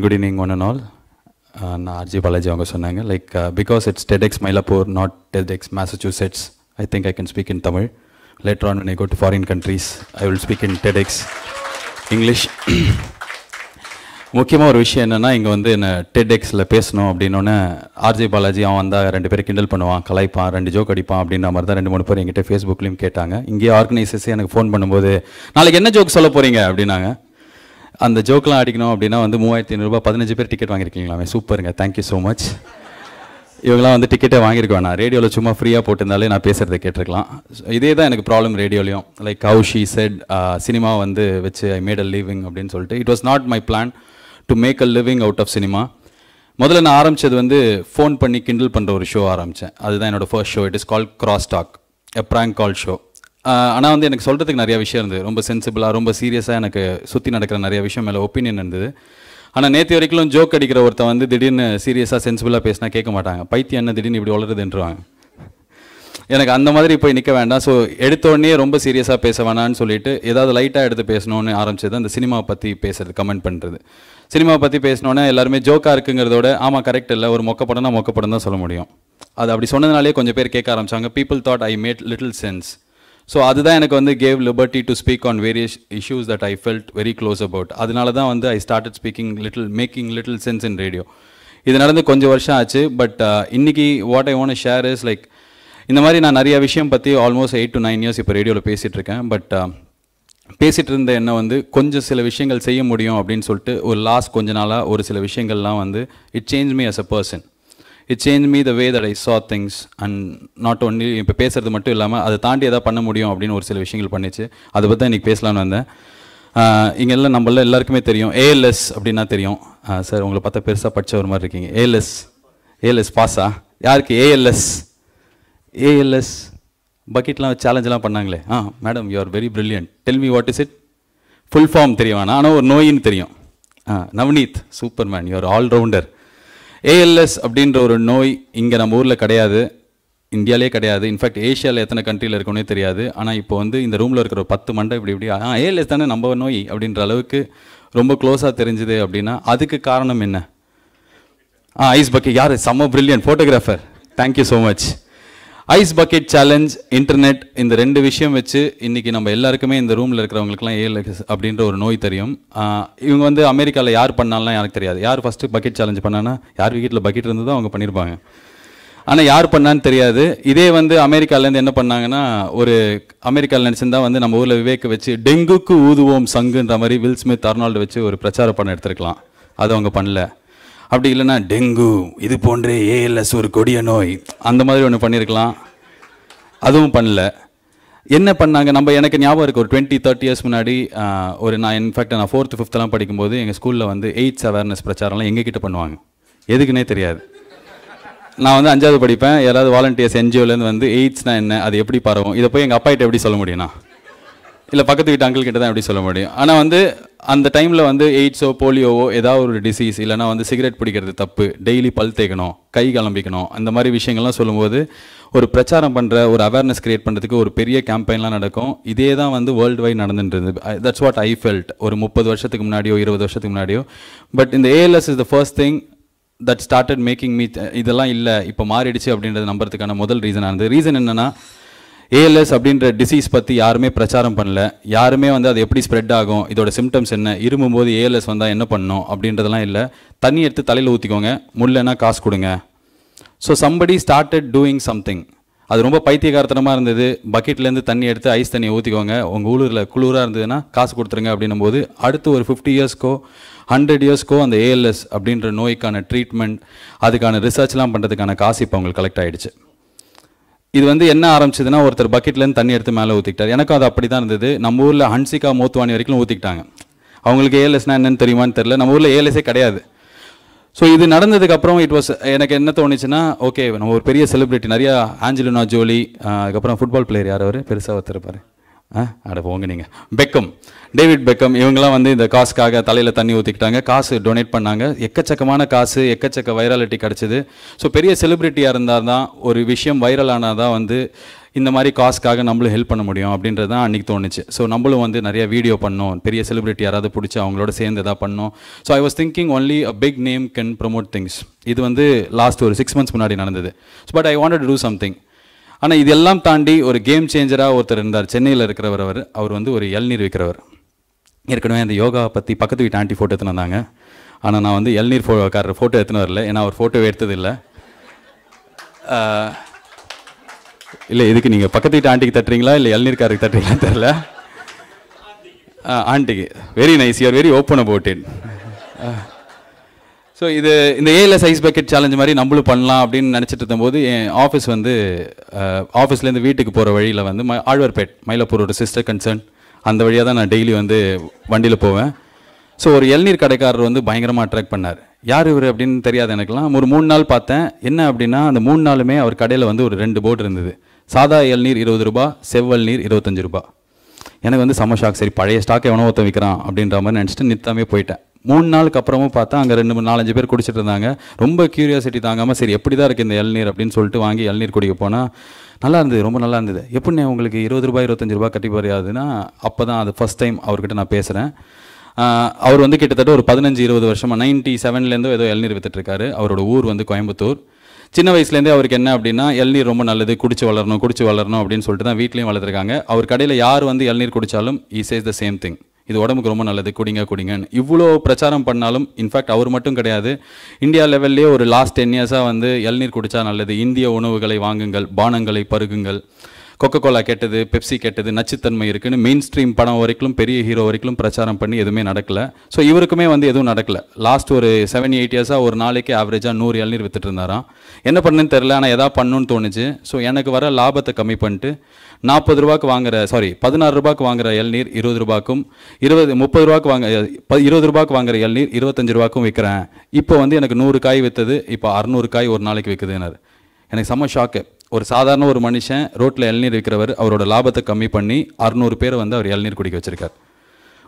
Good evening one and all நான் RJ Balaji அவங்க சொன்னாங்க. Like because it's TEDx Mylapore not TEDx Massachusetts I think I can speak in Tamil later on I go to foreign countries I will speak in TEDx English முக்கியமாக ஒரு விஷயம் என்னென்னா இங்கே வந்து என்ன டெட்எக்ஸில் பேசணும் அப்படின்னோடனே ஆர்ஜி பாலாஜி அவன் வந்தால் ரெண்டு பேரும் கிண்டல் பண்ணுவான் கலாய்ப்பான் ரெண்டு ஜோக் அடிப்பான் அப்படின்ற மாதிரி தான் ரெண்டு மூணு பேர் எங்கிட்ட ஃபேஸ்புக்லேயும் கேட்டாங்க. இங்கேயே ஆர்கனைசர்ஸே எனக்கு ஃபோன் பண்ணும்போது நாளைக்கு என்ன ஜோக் சொல்ல போகிறீங்க அப்படின்னாங்க. அந்த ஜோக்கெலாம் அடிக்கணும் அப்படின்னா வந்து மூவாயிரத்தி ஐநூறுரூபா பதினஞ்சு பேர் டிக்கெட் வாங்கியிருக்கீங்களாமே. சூப்பருங்க. தேங்க்யூ ஸோ மச் இவங்களாம் வந்து டிக்கெட்டே வாங்கியிருக்க வேணாம் ரேடியோவில் சும்மா ஃப்ரீயாக போட்டிருந்தாலே நான் பேசுகிறத கேட்டிருக்கலாம். இதே தான் எனக்கு ப்ராப்ளம் ரேடியோலையும் லைக் கவுஷி செட் சினிமா வந்து வச்சு ஐ மேட் அ லிவிங் அப்படின்னு சொல்லிட்டு. It was not my plan to make a living out of cinema முதல்ல நான் ஆரம்பித்தது வந்து ஃபோன் பண்ணி கிண்டில் பண்ணுற ஒரு ஷோ ஆரம்பித்தேன் அதுதான் என்னோட first show it is call cross talk a prank call show ஆனால் வந்து எனக்கு சொல்கிறதுக்கு நிறைய விஷயம் இருந்தது. ரொம்ப சென்சிபிளாக ரொம்ப சீரியஸாக எனக்கு சுற்றி நடக்கிற நிறைய விஷயம் மேலே ஒப்பீனியன் இருந்தது. ஆனால் நேற்று வரைக்கும் ஜோக் அடிக்கிற ஒருத்தன் வந்து திடீர்னு சீரியஸாக சென்சிபிளாக பேசினா கேட்க மாட்டாங்க. பைத்தியம் என்ன திடீர்னு இப்படி வளருதுன்றவாங்க எனக்கு அந்த மாதிரி போய் நிற்க வேண்டாம். ஸோ எடுத்தோடனே ரொம்ப சீரியஸாக பேச வேணாம்னு சொல்லிட்டு ஏதாவது லைட்டாக எடுத்து பேசணும்னு ஆரம்பிச்சது. அந்த சினிமாவை பற்றி பேசுறது கமெண்ட் பண்ணுறது சினிமாவை பற்றி பேசினோன்னே எல்லாருமே ஜோக்காக இருக்குங்கிறதோட ஆமாம் கரெக்ட் இல்லை. ஒரு மொக்க படம்னா மொக்க படம் தான் சொல்ல முடியும். அது அப்படி சொன்னதுனாலே கொஞ்சம் பேர் கேட்க ஆரம்பிச்சாங்க. People thought I made little sense so அதுதான் எனக்கு வந்து gave liberty to speak on various issues that I felt very close about அதனால தான் வந்து I started speaking little making little sense in radio இது நடந்து கொஞ்சம் வருஷம் ஆச்சு பட் uh, இன்னைக்கு what I want share is like இந்த மாதிரி நான் நிறைய விஷயம் பற்றி almost eight to nine years இப்போ ரேடியோவில் பேசிகிட்டு இருக்கேன் பட் uh, பேசிகிட்டு இருந்த என்ன வந்து கொஞ்சம் சில விஷயங்கள் செய்ய முடியும் அப்படின்னு சொல்லிட்டு ஒரு லாஸ்ட் கொஞ்ச நாளாக ஒரு சில விஷயங்கள்லாம் வந்து it change me as a person it change me the way that I saw things and not only இப்போ பேசுறது மட்டும் இல்லாமல் அதை தாண்டி எதாவது பண்ண முடியும் அப்படின்னு ஒரு சில விஷயங்கள் பண்ணிச்சு. அதை பற்றி தான் இன்றைக்கி பேசலான்னு வந்தேன். இங்கே எல்லாம் நம்மள எல்லாருக்குமே தெரியும். ஏஎல்எஸ் அப்படின்னா தெரியும். சார் உங்களை பார்த்தா பெருசாக படித்த ஒரு மாதிரி இருக்கீங்க. ஏஎல்எஸ் ஏஎல்எஸ் பாஸா யாருக்கு ஏஎல்எஸ் ஏஎல்எஸ் பக்கெட்லாம் சேலஞ்செலாம் பண்ணாங்களே. ஆ madam you are very brilliant tell me what is it full form தெரிய வேணாம் ஆனால் ஒரு நோயின்னு தெரியும். ஆ Navneet super man you are allrounder ALS அப்படின்ற ஒரு நோய் இங்கே நம்ம ஊரில் கிடையாது. இந்தியாலே கிடையாது. இன்ஃபேக்ட் ஏஷியாவில் எத்தனை கண்ட்ரியில் இருக்கணும்னே தெரியாது. ஆனால் இப்போ வந்து இந்த ரூமில் இருக்கிற ஒரு பத்து மண்டை இப்படி இப்படி ஆ ஏஎல்எஸ் தானே நம்ம நோய் அப்படின்ற அளவுக்கு ரொம்ப க்ளோஸாக தெரிஞ்சுது அப்படின்னா அதுக்கு காரணம் என்ன? ஆ ஐஸ் பக்கி யார்? செம்ம brilliant photographer thank you so much ice bucket challenge internet இந்த ரெண்டு விஷயம் வச்சு இன்றைக்கி நம்ம எல்லாருக்குமே இந்த ரூமில் இருக்கிறவங்களுக்குலாம் ஏஎல்எக்ஸ் அப்படின்ற ஒரு நோய் தெரியும். இவங்க வந்து அமெரிக்காவில் யார் பண்ணாலாம் எனக்கு தெரியாது. யார் ஃபஸ்ட்டு பக்கெட் சேலஞ்ச் பண்ணானா யார் வீட்டில் பக்கெட் இருந்ததோ அவங்க பண்ணியிருப்பாங்க ஆனால் யார் பண்ணான்னு தெரியாது. இதே வந்து அமெரிக்காலேருந்து என்ன பண்ணாங்கன்னா ஒரு அமெரிக்காவில் நினச்சிருந்தா வந்து நம்ம ஊரில் விவேக் வச்சு டெங்குக்கு ஊதுவோம் சங்குன்ற மாதிரி வில் ஸ்மித் அர்னால்டு வச்சு ஒரு பிரச்சார படம் எடுத்திருக்கலாம். அது அவங்க பண்ணல. அப்படி இல்லைன்னா டெங்கு இது போன்றே ஏஎல்எஸ் ஒரு கொடிய நோய் அந்த மாதிரி ஒன்று பண்ணியிருக்கலாம் அதுவும் பண்ணல. என்ன பண்ணாங்க? நம்ம எனக்கு ஞாபகம் இருக்குது ஒரு டுவெண்ட்டி தேர்ட்டி இயர்ஸ் முன்னாடி ஒரு நான் இன்ஃபேக்ட் நான் ஃபோர்த்து ஃபிஃப்த்தெல்லாம் படிக்கும்போது எங்கள் ஸ்கூலில் வந்து எய்ட்ஸ் அவேர்னஸ் பிரச்சாரம்லாம் எங்ககிட்ட பண்ணுவாங்க. எதுக்குன்னே தெரியாது. நான் வந்து அஞ்சாவது படிப்பேன். யாராவது வாலண்டியர்ஸ் என்ஜிஓலேருந்து வந்து எய்ட்ஸ்னால் என்ன? அது எப்படி பரவும்? இதை போய் எங்கள் அப்பாகிட்ட எப்படி சொல்ல முடியும்னா? இல்லை பக்கத்து வீட்டு அங்கிள் கிட்ட தான் எப்படி சொல்ல முடியும்? ஆனால் வந்து அந்த டைமில் வந்து எய்ட்ஸோ போலியோவோ ஏதாவது ஒரு டிசீஸ் இல்லைனா வந்து சிகரெட் பிடிக்கிறது தப்பு. டெய்லி பல் தேய்க்கணும் கை கிளம்பிக்கணும். அந்த மாதிரி விஷயங்கள்லாம் சொல்லும்போது ஒரு பிரச்சாரம் பண்ணுற ஒரு அவேர்னஸ் கிரியேட் பண்ணுறதுக்கு ஒரு பெரிய கேம்பெயின்லாம் நடக்கும். இதே தான் வந்து வேர்ல்டு வைட் நடந்துட்டு தட்ஸ் வாட் ஐ ஃபெல்ட் ஒரு முப்பது வருஷத்துக்கு முன்னாடியோ இருபது வருஷத்துக்கு முன்னாடியோ. பட் இந்த ALS is the first thing that started making me இதெல்லாம் இல்லை இப்போ மாறிடுச்சு அப்படின்றது நம்புறதுக்கான முதல் ரீசனாக இருந்தது ரீசன் என்னென்னா ஏஎல்எஸ் அப்படின்ற டிசீஸ் பற்றி யாருமே பிரச்சாரம் பண்ணல. யாருமே வந்து அது எப்படி ஸ்ப்ரெட் ஆகும் இதோட சிம்டம்ஸ் என்ன இருமும் போது ஏஎல்எஸ் வந்தால் என்ன பண்ணணும் அப்படின்றதெல்லாம் இல்லை. தண்ணி எடுத்து தலையில் ஊற்றிக்கோங்க முள்ளனா காசு கொடுங்க. So somebody started doing something அது ரொம்ப பைத்தியகாரத்தனமாக இருந்தது. பக்கெட்லேருந்து தண்ணி எடுத்து ஐஸ் தண்ணியை ஊற்றிக்கோங்க உங்கள் ஊரில் குளிராக இருந்ததுன்னா காசு கொடுத்துருங்க அப்படின்னும் போது அடுத்து ஒரு ஃபிஃப்டி இயர்ஸ்க்கோ ஹண்ட்ரட் இயர்ஸ்க்கோ அந்த ஏஎல்எஸ் அப்படின்ற நோய்க்கான ட்ரீட்மெண்ட் அதுக்கான ரிசர்ச்லாம் பண்ணுறதுக்கான காசு இப்போ அவங்களுக்கு கலெக்ட் ஆகிடுச்சு இது வந்து என்ன ஆரம்பிச்சதுன்னா ஒருத்தர் பக்கெட்லேருந்து தண்ணி எடுத்து மேலே ஊற்றிக்கிட்டார் எனக்கும் அது அப்படி தான் இருந்தது. நம்ம ஊரில் ஹன்சிகா மோத்துவானி வரைக்கும் ஊற்றிக்கிட்டாங்க அவங்களுக்கு ஏஎல்எஸ்னா என்னன்னு தெரியுமான்னு தெரில நம்ம ஊரில் ஏஎல்எஸே கிடையாது. ஸோ இது நடந்ததுக்கப்புறம் இட் வாஸ் எனக்கு என்ன தோணுச்சுன்னா ஓகே நம்ம ஒரு பெரிய செலிபிரிட்டி நிறையா ஆஞ்சலினா ஜோலி அதுக்கப்புறம் ஃபுட்பால் பிளேயர் யார் அவர்? பெருசாக ஒருத்தருப்பார் அட போங்க நீங்கள் பெக்கம். டேவிட் பெக்கம் இவங்கெல்லாம் வந்து இந்த காசுக்காக தலையில் தண்ணி ஊற்றிக்கிட்டாங்க காசு டொனேட் பண்ணாங்க. எக்கச்சக்கமான காசு எக்கச்சக்க வைராலிட்டி கிடச்சிது. ஸோ பெரிய செலிப்ரிட்டியாக இருந்தால் தான் ஒரு விஷயம் வைரல் ஆனால் தான் வந்து இந்த மாதிரி காசுக்காக நம்மளும் ஹெல்ப் பண்ண முடியும் அப்படின்றது தான் அன்றைக்கி தோணுச்சு. ஸோ நம்மளும் வந்து நிறைய வீடியோ பண்ணோம். பெரிய செலிபிரிட்டி யாராவது பிடிச்சி அவங்களோட சேர்ந்து எதாவது பண்ணோம். So I was thinking only a big name can promote things இது வந்து லாஸ்ட் ஒரு சிக்ஸ் மந்த்ஸ் முன்னாடி நடந்தது. But I wanted do something ஆனால் இதெல்லாம் தாண்டி ஒரு கேம் சேஞ்சராக ஒருத்தர் இருந்தார். சென்னையில் இருக்கிறவர் அவர். அவர் வந்து ஒரு இளநீர் விற்கிறவர். ஏற்கனவே அந்த யோகா பற்றி பக்கத்து வீட்டு ஆண்டி ஃபோட்டோ எடுத்துன்னு வந்தாங்க. ஆனால் நான் வந்து இளநீர் ஃபோ காரர் ஃபோட்டோ எடுத்துன்னு வரல. ஏன்னா அவர் ஃபோட்டோ எடுத்தது இல்லை. இல்லை இதுக்கு நீங்கள் பக்கத்து வீட்டு ஆண்டிக்கு தட்டுறீங்களா? இல்லை இளநீர்காரருக்கு தட்டுறீங்களா தெரில ஆண்டிக்கு. Very nice you are very open about it so இது இந்த ஏல சைஸ் பக்கெட் சேலஞ்ச் மாதிரி நம்மளும் பண்ணலாம் அப்படின்னு நினச்சிட்டு இருந்தபோது என் ஆஃபீஸ் வந்து ஆஃபீஸ்லேருந்து வீட்டுக்கு போகிற வழியில் வந்து ம ஆழ்வார்பேட் மயிலாப்பூரோட சிஸ்டர் கன்சர்ன் அந்த வழியாக தான் நான் டெய்லி வந்து வண்டியில் போவேன். ஸோ ஒரு இளநீர் கடைக்காரர் வந்து பயங்கரமாக அட்ராக்ட் பண்ணார். யார் இவர் அப்படின்னு தெரியாது எனக்குலாம் ஒரு மூணு நாள் பார்த்தேன். என்ன அப்படின்னா அந்த மூணு நாளுமே அவர் கடையில் வந்து ஒரு ரெண்டு போர்டு இருந்தது. சாதா இளநீர் இருபது ரூபா செவ்வல் நீர் இருபத்தஞ்சு ரூபா. எனக்கு வந்து செம்ம ஷாக் சரி பழைய ஸ்டாக் எவனோ ஒருத்தன் விற்கிறான் அப்படின்ற மாதிரி நினச்சிட்டு நித்தாமே போயிட்டேன். மூணு நாளுக்கு அப்புறமும் பார்த்தா அங்கே ரெண்டு மூணு நாலஞ்சு பேர் குடிச்சிட்டு இருந்தாங்க. ரொம்ப கியூரியாசிட்டி தாங்காமல் சரி எப்படி தான் இருக்குது இந்த இளநீர்? அப்படின்னு சொல்லிட்டு வாங்கி இளநீர் குடிக்க போனால் நல்லா இருந்தது ரொம்ப நல்லா இருந்தது. எப்படிண்ணே உங்களுக்கு இருபது ரூபாய் இருபத்தஞ்சு ரூபாய் கட்டி போறியாதுன்னா அப்போ தான் அது ஃபஸ்ட் டைம் அவர்கிட்ட நான் பேசுகிறேன் அவர் வந்து கிட்டத்தட்ட ஒரு பதினஞ்சு இருபது வருஷமாக நைன்ட்டி செவன்லேருந்தோ ஏதோ இளநீர் வித்துட்ருக்காரு அவரோட ஊர் வந்து கோயம்புத்தூர். சின்ன வயசுலேருந்தே அவருக்கு என்ன அப்படின்னா இளநீர் ரொம்ப நல்லது குடிச்சு வளரணும் குடிச்சு வளரணும் அப்படின்னு சொல்லிட்டு தான் வீட்லேயும் வளர்த்துருக்காங்க. அவர் கடையில் யார் வந்து இளநீர் குடித்தாலும் he is the same thing இது உடம்புக்கு ரொம்ப நல்லது குடிங்க குடிங்கன்னு. இவ்வளோ பிரச்சாரம் பண்ணாலும் இன்ஃபேக்ட் அவர் மட்டும் கிடையாது. இந்தியா லெவல்லே ஒரு லாஸ்ட் டென் இயர்ஸாக வந்து இளநீர் குடித்தா நல்லது. இந்திய உணவுகளை வாங்குங்கள் பானங்களை பருகுங்கள். கொக்கோ கோலா கெட்டது பெப்சி கேட்டது நச்சுத்தன்மை இருக்குன்னு மெயின் ஸ்ட்ரீம் படம் வரைக்கும் பெரிய ஹீரோ வரைக்கும் பிரச்சாரம் பண்ணி எதுவுமே நடக்கலை. ஸோ இவருக்குமே வந்து எதுவும் நடக்கலை. லாஸ்ட் ஒரு செவன் எயிட் இயர்ஸாக ஒரு நாளைக்கு ஆவரேஜாக நூறு இளநீர் வித்துட்டு இருந்தாராம். என்ன பண்ணுன்னு தெரில ஆனால் எதாவது பண்ணுன்னு தோணுச்சு. ஸோ எனக்கு வர லாபத்தை கம்மி பண்ணிட்டு நாற்பது ரூபாய்க்கு வாங்குற சாரி பதினாறு ரூபாய்க்கு வாங்குற இளநீர் இருபது ரூபாய்க்கும் இருபது முப்பது ரூபாய்க்கு வாங்க ப- இருபது ரூபாய்க்கு வாங்குற இளநீர் இருபத்தஞ்சு ரூபாய்க்கும் விற்கிறேன் இப்போ வந்து எனக்கு நூறு காய் விற்றது இப்போ அறநூறு காய் ஒரு நாளைக்கு விற்குதுன்னாரு எனக்கு செம்ம ஷாக்கு ஒரு சாதாரண ஒரு மனுஷன் ரோட்டில் இளநீர் விற்கிறவர் அவரோட லாபத்தை கம்மி பண்ணி அறுநூறு பேரை வந்து அவர் இளநீர் குடிக்க வச்சிருக்கார்.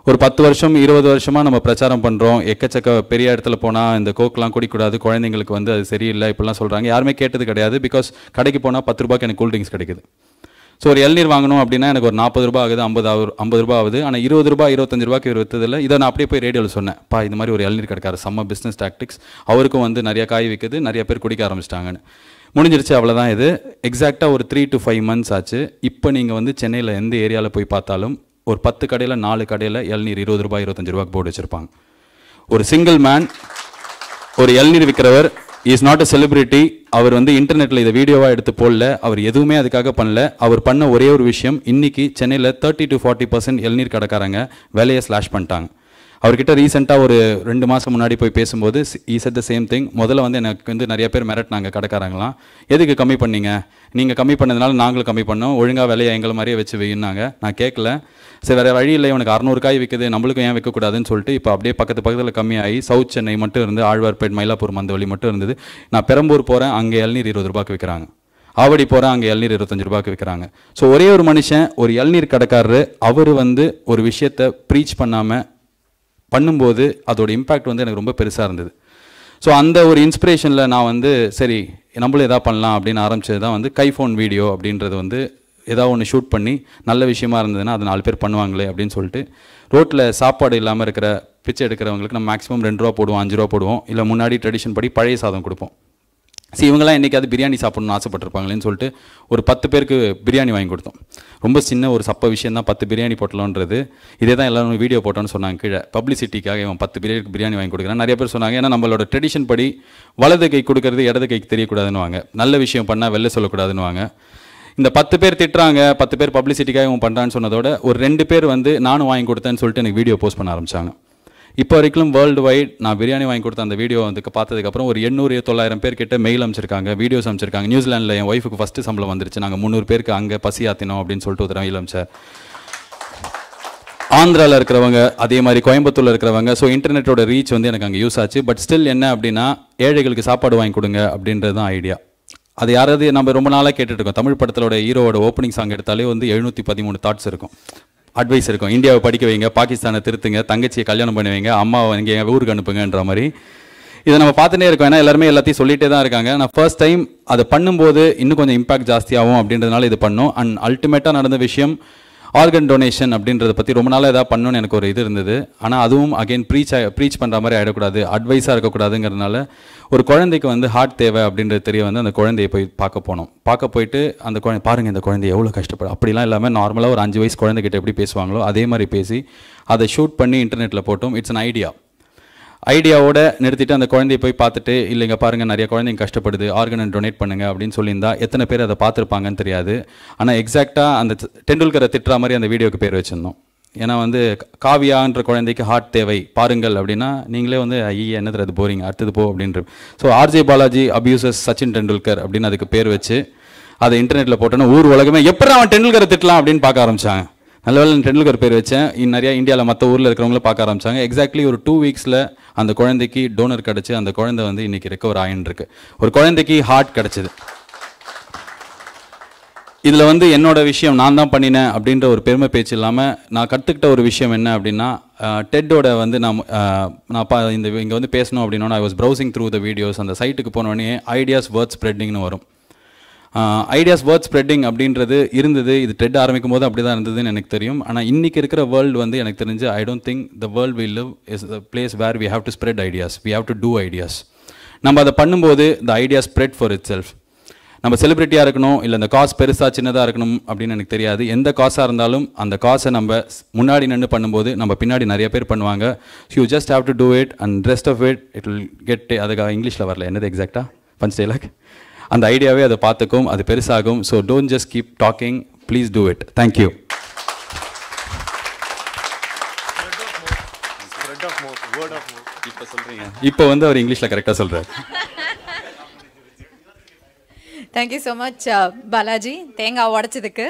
ஒரு பத்து வருஷம் இருபது வருஷமாக நம்ம பிரச்சாரம் பண்ணுறோம் எக்கச்சக்க பெரிய இடத்துல போனால் இந்த கோக்கெலாம் குடிக்கூடாது குழந்தைங்களுக்கு வந்து அது சரியில்லை இப்படிலாம் சொல்கிறாங்க யாருமே கேட்டது கிடையாது. பிகாஸ் கடைக்கு போனால் பத்து ரூபாய்க்கு எனக்கு கூல்ட்ரிங்க்ஸ் கிடைக்குது. ஸோ ஒரு இளநீர் வாங்கணும் அப்படின்னா எனக்கு ஒரு நாற்பது ரூபாய் ஆகுது ஐம்பது ஆகு ஐம்பது ரூபாய் ஆகுது. ஆனால் இருபது ரூபாய் இருபத்தஞ்சு ரூபாய்க்கு இவர் விற்றதில்ல இதை நான் அப்படியே போய் ரேடியோவில் சொன்னேன். பா இந்த மாதிரி ஒரு இளநீர் கிடைக்காரு செம்ம பிஸ்னஸ் டாக்டிக்ஸ் அவருக்கும் வந்து நிறைய காய் விற்குது நிறைய பேர் குடிக்க ஆரம்பிச்சிட்டாங்கன்னு. முடிஞ்சிருச்சு அவ்வளோதான் இது. எக்ஸாக்டாக ஒரு த்ரீ டு ஃபைவ் மந்த்ஸ் ஆச்சு. இப்போ நீங்கள் வந்து சென்னையில் எந்த ஏரியாவில் போய் பார்த்தாலும் ஒரு பத்து கடையில் நாலு கடையில் இளநீர் இருபது ரூபாய் இருபத்தஞ்சு ரூபாய்க்கு போர்டு வச்சுருப்பாங்க. ஒரு சிங்கிள் மேன் ஒரு இளநீர் விற்கிறவர் இஸ் நாட் அ செலிபிரிட்டி அவர் வந்து இன்டர்நெட்டில் இதை வீடியோவாக எடுத்து போடல. அவர் எதுவுமே அதுக்காக பண்ணல. அவர் பண்ண ஒரே ஒரு விஷயம் இன்னைக்கு சென்னையில் தேர்ட்டி டு ஃபார்ட்டி பர்சன்ட் இளநீர் கடைக்காரங்க வேலையை ஸ்லாஷ் பண்ணிட்டாங்க. அவர்கிட்ட ரீசெண்டாக ஒரு ரெண்டு மாதம் முன்னாடி போய் பேசும்போது ஈ த சேம் திங் முதல்ல வந்து எனக்கு வந்து நிறைய பேர் மிரட்டினாங்க கடைக்காரங்களாம். எதுக்கு கம்மி பண்ணீங்க? நீங்கள் கம்மி பண்ணதுனால நாங்களும் கம்மி பண்ணோம். ஒழுங்காக விலையை எங்களை மாதிரியே வச்சு வைன்னாங்க நான் கேட்கல சரி வேறு வழி இல்லை இவனுக்கு அறநூறு காய் விற்குது நம்மளுக்கும் ஏன் விற்கக்கூடாதுன்னு சொல்லிட்டு இப்போ அப்படியே பக்கத்து பக்கத்தில் கம்மியாகி சவுத் சென்னை மட்டும் இருந்து ஆழ்வார்பேட் மயிலாப்பூர் மந்தவழி மட்டும் இருந்தது. நான் பெரம்பூர் போகிறேன் அங்கே இளநீர் இருபது ரூபாய்க்கு விற்கிறாங்க ஆவடி போகிறேன் அங்கே இளநீர் இருபத்தஞ்சு ரூபாய்க்கு விற்கிறாங்க ஸோ ஒரே ஒரு மனுஷன் ஒரு இளநீர் கடைக்காரரு அவர் வந்து ஒரு விஷயத்தை ப்ரீச் பண்ணாமல் பண்ணும்போது அதோட இம்பேக்ட் வந்து எனக்கு ரொம்ப பெருசாக இருந்தது. ஸோ அந்த ஒரு இன்ஸ்பிரேஷனில் நான் வந்து சரி நம்மளும் எதா பண்ணலாம் அப்படின்னு ஆரம்பிச்சது தான் வந்து கைஃபோன் வீடியோ அப்படின்றது வந்து ஏதாவது ஒன்று ஷூட் பண்ணி நல்ல விஷயமா இருந்ததுன்னா அது நாலு பேர் பண்ணுவாங்களே அப்படின்னு சொல்லிட்டு ரோட்டில் சாப்பாடு இல்லாமல் இருக்கிற பிச்சை எடுக்கிறவங்களுக்கு நம்ம மேக்ஸிமம் ரெண்டு ரூபா போடுவோம் அஞ்சு ரூபா போடுவோம் இல்லை முன்னாடி ட்ரெடிஷன் படி பழைய சாதம் கொடுப்போம். சரி இவங்கெல்லாம் என்றைக்காவது பிரியாணி சாப்பிட்ணுன்னு ஆசைப்பட்டிருப்பாங்களேன்னு சொல்லிட்டு ஒரு பத்து பேருக்கு பிரியாணி வாங்கி கொடுத்தோம். ரொம்ப சின்ன ஒரு சப்ப விஷயம் தான் பத்து பிரியாணி போட்டலான்றது. இதே தான் எல்லோரும் வீடியோ போட்டோன்னு சொன்னாங்க கீழே. பப்ளிசிட்டிக்காக இவன் பத்து பிரியாணி பிரியாணி வாங்கி கொடுக்குறான். நிறைய பேர் சொன்னாங்க ஏன்னா நம்மளோட ட்ரெடிஷன் படி வலது கை கொடுக்கறது இடது கைக்கு தெரியக்கூடாதுன்னு வாங்க நல்ல விஷயம் பண்ணால் வெளில சொல்லக்கூடாதுன்னு வாங்க இந்த பத்து பேர் திட்டுறாங்க பத்து பேர் பப்ளிசிட்டிக்காக இவன் பண்ணுறான்னு சொன்னதோட ஒரு ரெண்டு பேர் வந்து நானும் வாங்கி கொடுத்தேன்னு சொல்லிட்டு எனக்கு வீடியோ போஸ்ட் பண்ண ஆரம்பிச்சாங்க. இப்போ வரைக்கும் வேர்ல்டு வைட் நான் பிரியாணி வாங்கி கொடுத்த அந்த வீடியோ வந்து பார்த்ததுக்கப்புறம் ஒரு எண்ணூறு தொள்ளாயிரம் பேர் கிட்ட மெயில் அமைச்சிருக்காங்க வீடியோஸ் அமைச்சிருக்காங்க. நியூசிலாண்டில் என் ஒய்ஃபுக்கு ஃபஸ்ட்டு சம்பளம் வந்துருச்சு. நாங்கள் முந்நூறு பேருக்கு அங்கே பசி ஆத்தினோம் அப்படின்னு சொல்லிட்டு ஒரு மெயில் அமைச்சார் ஆந்திராவில் இருக்கிறவங்க அதே மாதிரி கோயம்புத்தூரில் இருக்கிறவங்க ஸோ இன்டர்நெட்டோட ரீச் வந்து எனக்கு அங்கே யூஸ் ஆச்சு. பட் ஸ்டில் என்ன அப்படின்னா ஏழைகளுக்கு சாப்பாடு வாங்கி கொடுங்க அப்படின்றது தான் ஐடியா அது யாராவது நம்ம ரொம்ப நாளாக கேட்டுட்டு இருக்கோம். தமிழ் படத்தோட ஹீரோவோட ஓப்பனிங் சாங் எடுத்தாலே வந்து எழுநூற்றி பதிமூணு தாட்ஸ் இருக்கும். அட்வைஸ் இருக்கும். இந்தியாவை படிக்க வைங்க பாகிஸ்தானை திருத்துங்க தங்கச்சியை கல்யாணம் பண்ணி வைங்க அம்மாவை இங்கே ஊருக்கு அனுப்புங்கன்ற மாதிரி. இதை நம்ம பார்த்துட்டே இருக்கோம். ஏன்னா எல்லாருமே எல்லாத்தையும் சொல்லிகிட்டே தான் இருக்காங்க. நான் ஃபர்ஸ்ட் டைம் அதை பண்ணும்போது இன்னும் கொஞ்சம் இம்பாக்ட் ஜாஸ்தியாகும் அப்படின்றதுனால இது பண்ணோம். அண்ட் அல்டிமேட்டாக நடந்த விஷயம் ஆர்கன் டொனேஷன் அப்படின்றத பற்றி ரொம்ப நாளாக ஏதாவது பண்ணணும்னு எனக்கு ஒரு இது இருந்தது. ஆனால் அதுவும் அகைன் ப்ரீச் ப்ரீச் பண்ணுற மாதிரி ஆகிடக்கூடாது அட்வைஸாக இருக்கக்கூடாதுங்கிறதுனால ஒரு குழந்தைக்கு வந்து ஹார்ட் தேவை அப்படின்றது தெரிய வந்து அந்த குழந்தையை போய் பார்க்க போனோம். பார்க்க போயிட்டு அந்த குழந்தை பாருங்க இந்த குழந்தை எவ்வளோ கஷ்டப்படும் அப்படிலாம் இல்லாமல் நார்மலாக ஒரு அஞ்சு வயசு குழந்தைகிட்ட எப்படி பேசுவாங்களோ அதே மாதிரி பேசி அதை ஷூட் பண்ணி இன்டர்நெட்டில் போட்டோம். இட்ஸ் அன் ஐடியா ஐடியாவோட நிறுத்திட்டு அந்த குழந்தைய போய் பார்த்துட்டு இல்லைங்க பாருங்கள் நிறைய குழந்தைங்க கஷ்டப்படுது ஆர்கனை டொனேட் பண்ணுங்க அப்படின்னு சொல்லியிருந்தா எத்தனை பேர் அதை பார்த்துருப்பாங்கன்னு தெரியாது. ஆனால் எக்ஸாக்டாக அந்த டெண்டுல்கரை திட்டுற மாதிரி அந்த வீடியோக்கு பேர் வச்சுருந்தோம். ஏன்னா வந்து காவியான்ற குழந்தைக்கு ஹார்ட் தேவை பாருங்கள் அப்படின்னா நீங்களே வந்து ஐயா என்னது அது போரிங் அடுத்தது போ அப்படின்ற. So RJ Balaji abuses Sachin Tendulkar அப்படின்னு அதுக்கு பேர் வச்சு அதை இன்டர்நெட்டில் போட்டோன்னா ஊர் உலகமே எப்படி அவன் டெண்டுல்கரை திட்டலாம்? அப்படின்னு பார்க்க ஆரம்பித்தாங்க நல்ல வேலை டெண்டுல்கர் பேர் வச்சேன். இன்னும் நிறைய இந்தியாவில் மற்ற ஊரில் இருக்கிறவங்களும் பார்க்க ஆரம்பிச்சாங்க. எக்ஸாக்ட்லி ஒரு டூ வீக்ஸில் அந்த குழந்தைக்கு டோனர் கிடச்சி அந்த குழந்தை வந்து இன்னைக்கு ரெக்கவர் ஆயின்னு ஒரு குழந்தைக்கு ஹார்ட் கிடச்சிது. இதில் வந்து என்னோட விஷயம் நான் தான் பண்ணினேன் அப்படின்ற ஒரு பெருமை பேச்சு இல்லாமல் நான் கற்றுக்கிட்ட ஒரு விஷயம் என்ன அப்படின்னா டெட்டோட வந்து நான் நான் பா இந்த இங்கே வந்து பேசணும் அப்படின்னா I was browsing through the videos அந்த சைட்டுக்கு போனோடனே ஐடியாஸ் வேர்ட் ஸ்ப்ரெட்டிங்னு வரும். ஐடியாஸ் வேர்ட் ஸ்ப்ரெட்டிங் அப்படின்றது இருந்தது. இது ட்ரெட் ஆரம்பிக்கும் போது அப்படி தான் இருந்ததுன்னு எனக்கு தெரியும். ஆனால் இன்னைக்கு இருக்கிற வேர்ல்டு வந்து எனக்கு தெரிஞ்சு I don't think the world we live is the place where we have to spread ideas we have to do ideas நம்ம அதை பண்ணும்போது the idea spread for itself நம்ம செலிபிரிட்டியாக இருக்கணும் இல்லை அந்த காசு பெருசாக சின்னதாக இருக்கணும் அப்படின்னு எனக்கு தெரியாது. எந்த காசாக இருந்தாலும் அந்த காசை நம்ம முன்னாடி நின்று பண்ணும்போது நம்ம பின்னாடி நிறைய பேர் பண்ணுவாங்க. You just have to do it and rest of it it will get அதுக்காக இங்கிலீஷில் வரல. என்னது எக்ஸாக்டாக பஞ்ச் டைலாக் அந்த ஐடியாவே அதை பார்த்துக்கும் அது பெருசாகும். So don't just keep talking please do it thank you இப்போ சொல்கிறீங்க இப்போ வந்து அவர் இங்கிலீஷில் கரெக்டாக சொல்கிறார் தேங்க்யூ ஸோ மச் பாலாஜி தேங்காய் உடச்சதுக்கு.